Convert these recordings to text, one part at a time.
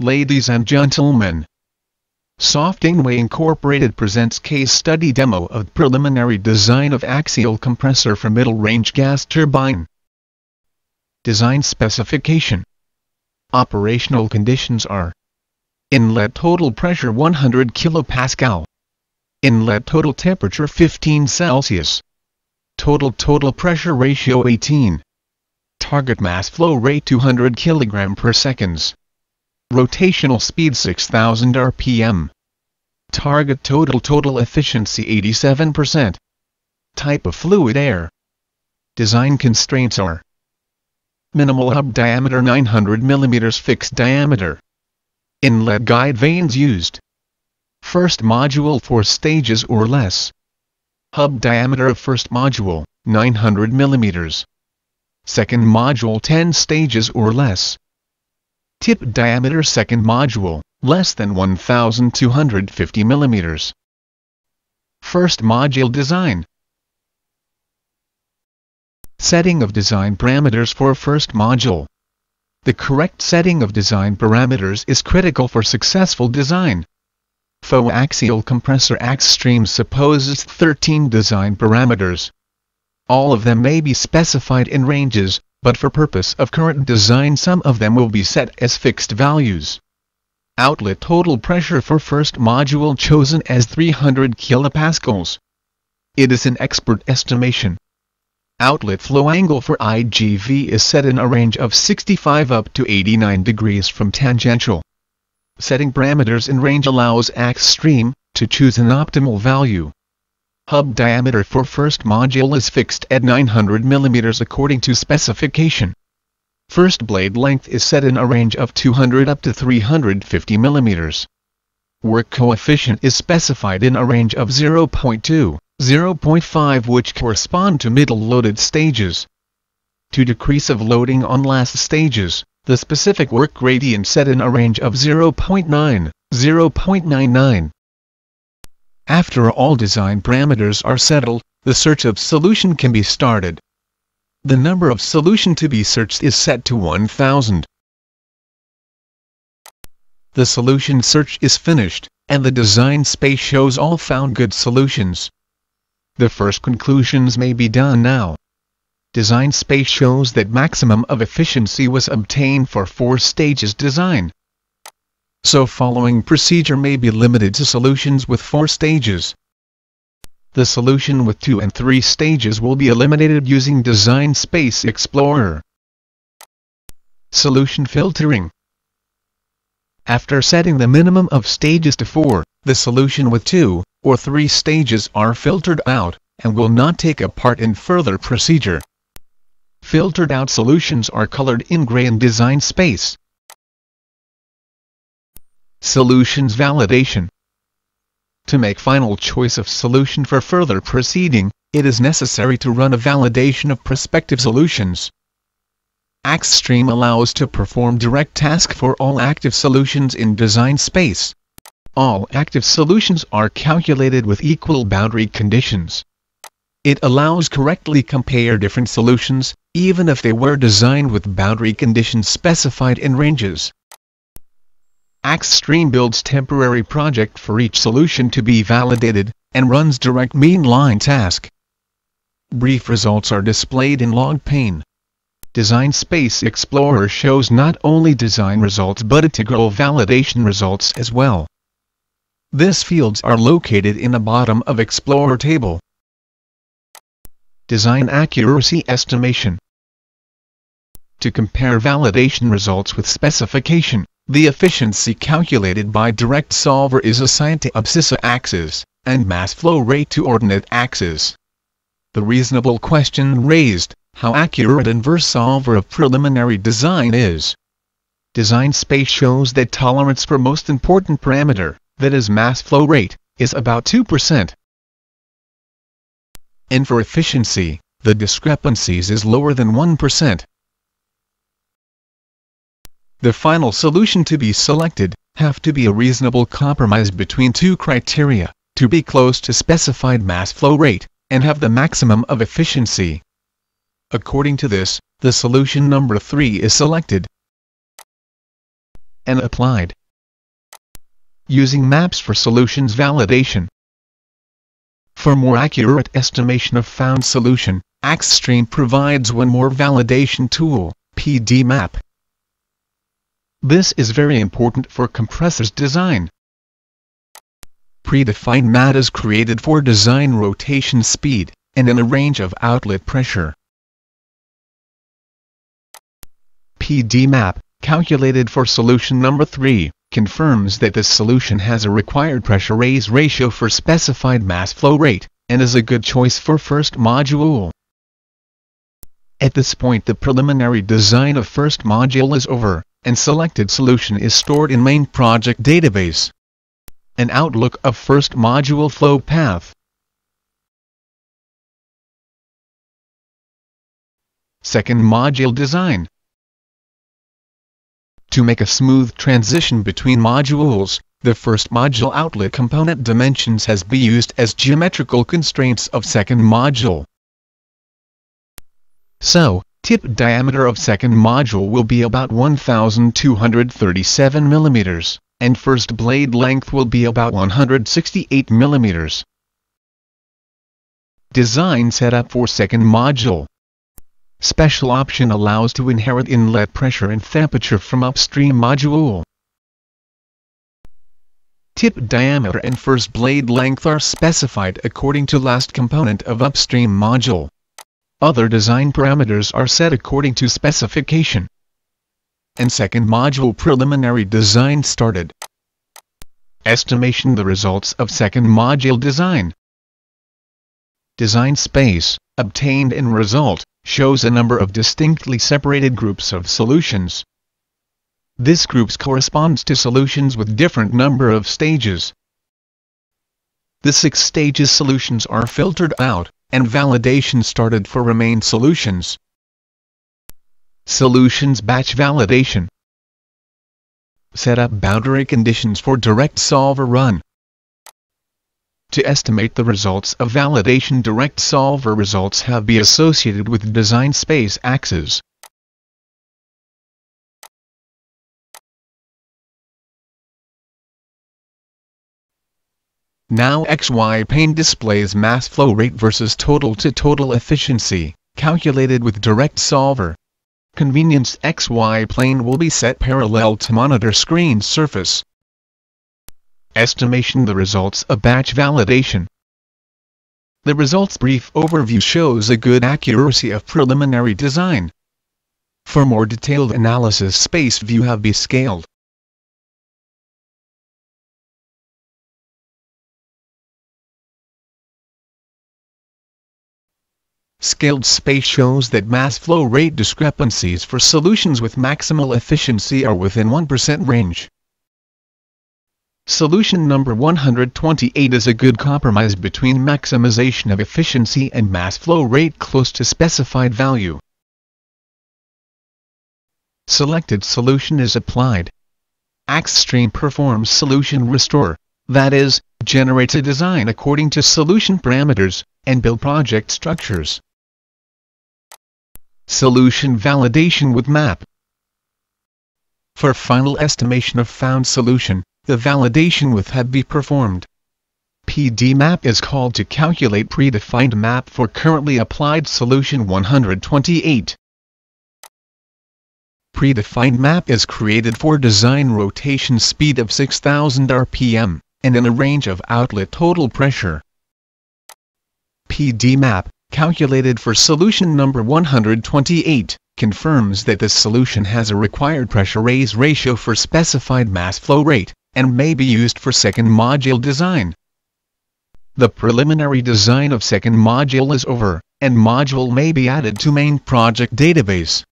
Ladies and gentlemen, SoftInWay Incorporated presents case study demo of preliminary design of axial compressor for middle range gas turbine. Design specification. Operational conditions are Inlet total pressure 100 kPa. Inlet total temperature 15 Celsius. Total total pressure ratio 18. Target mass flow rate 200 kg per seconds. Rotational speed 6000 rpm. Target total total efficiency 87%. Type of fluid air. Design constraints are Minimal hub diameter 900 mm fixed diameter. Inlet guide vanes used. First module 4 stages or less. Hub diameter of first module 900 mm. Second module 10 stages or less. Tip diameter second module, less than 1250 mm. First module design. Setting of design parameters for first module. The correct setting of design parameters is critical for successful design. FO axial compressor AxStream supposes 13 design parameters. All of them may be specified in ranges, but for purpose of current design some of them will be set as fixed values. Outlet total pressure for first module chosen as 300 kilopascals. It is an expert estimation. Outlet flow angle for IGV is set in a range of 65 up to 89 degrees from tangential. Setting parameters in range allows AxStream to choose an optimal value. Hub diameter for first module is fixed at 900 mm according to specification. First blade length is set in a range of 200 up to 350 mm. Work coefficient is specified in a range of 0.2, 0.5 which correspond to middle loaded stages. To decrease of loading on last stages, the specific work gradient set in a range of 0.9, 0.99. After all design parameters are settled, the search of solution can be started. The number of solution to be searched is set to 1000. The solution search is finished, and the design space shows all found good solutions. The first conclusions may be done now. Design space shows that maximum of efficiency was obtained for four stages design so following procedure may be limited to solutions with four stages. The solution with two and three stages will be eliminated using Design Space Explorer. Solution filtering After setting the minimum of stages to 4, the solution with 2 or 3 stages are filtered out, and will not take a part in further procedure. Filtered out solutions are colored in gray in Design Space. Solutions Validation To make final choice of solution for further proceeding, it is necessary to run a validation of prospective solutions. AxStream allows to perform direct task for all active solutions in design space. All active solutions are calculated with equal boundary conditions. It allows correctly compare different solutions, even if they were designed with boundary conditions specified in ranges. AxStream builds temporary project for each solution to be validated, and runs direct mainline task. Brief results are displayed in log pane. Design Space Explorer shows not only design results but integral validation results as well. These fields are located in the bottom of Explorer table. Design Accuracy Estimation To compare validation results with specification, the efficiency calculated by direct solver is assigned to abscissa axis, and mass flow rate to ordinate axis. The reasonable question raised, how accurate inverse solver of preliminary design is. Design space shows that tolerance for most important parameter, that is mass flow rate, is about 2%. And for efficiency, the discrepancies is lower than 1%. The final solution to be selected have to be a reasonable compromise between two criteria, to be close to specified mass flow rate, and have the maximum of efficiency. According to this, the solution number 3 is selected. and applied. Using maps for solutions validation. For more accurate estimation of found solution, AxStream provides one more validation tool, PDMap. This is very important for compressors design. Predefined map is created for design rotation speed, and in a range of outlet pressure. PDMap, calculated for solution number 3, confirms that this solution has a required pressure raise ratio for specified mass flow rate, and is a good choice for first module. At this point the preliminary design of first module is over, and selected solution is stored in main project database. An outlook of first module flow path. Second module design. To make a smooth transition between modules, the first module outlet component dimensions has been used as geometrical constraints of second module. So, tip diameter of second module will be about 1237 mm, and first blade length will be about 168 mm. Design setup for second module. Special option allows to inherit inlet pressure and temperature from upstream module. Tip diameter and first blade length are specified according to last component of upstream module. Other design parameters are set according to specification. And second module preliminary design started. Estimation the results of second module design. Design space, obtained in result, shows a number of distinctly separated groups of solutions. This groups corresponds to solutions with different number of stages. The six stages solutions are filtered out, and validation started for remain solutions. Solutions Batch Validation Set up boundary conditions for direct solver run. To estimate the results of validation direct solver results have be associated with design space axes. Now XY plane displays mass flow rate versus total to total efficiency, calculated with direct solver. Convenience XY plane will be set parallel to monitor screen surface. Estimation The results of batch validation. The results brief overview shows a good accuracy of preliminary design. For more detailed analysis space view have be scaled. Scaled space shows that mass flow rate discrepancies for solutions with maximal efficiency are within 1% range. Solution number 128 is a good compromise between maximization of efficiency and mass flow rate close to specified value. Selected solution is applied. AxStream performs solution restore, that is, generates a design according to solution parameters, and build project structures. Solution validation with map. For final estimation of found solution, the validation with had be performed. PDMap is called to calculate predefined map for currently applied solution 128. Predefined map is created for design rotation speed of 6000 rpm, and in a range of outlet total pressure. PDMap calculated for solution number 128, confirms that this solution has a required pressure raise ratio for specified mass flow rate, and may be used for second module design. The preliminary design of second module is over, and module may be added to main project database.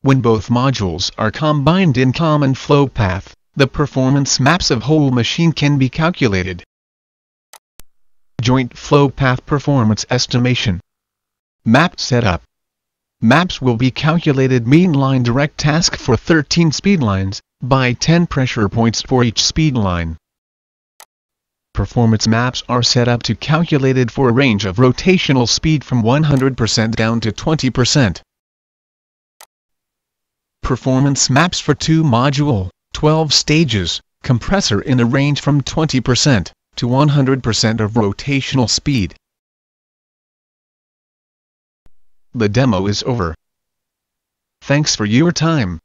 When both modules are combined in common flow path, the performance maps of whole machine can be calculated. Joint Flow Path Performance Estimation Map Setup Maps will be calculated mean line direct task for 13 speed lines, by 10 pressure points for each speed line. Performance maps are set up to calculated for a range of rotational speed from 100% down to 20%. Performance maps for two module, 12 stages, compressor in a range from 20% to 100% of rotational speed. The demo is over. Thanks for your time.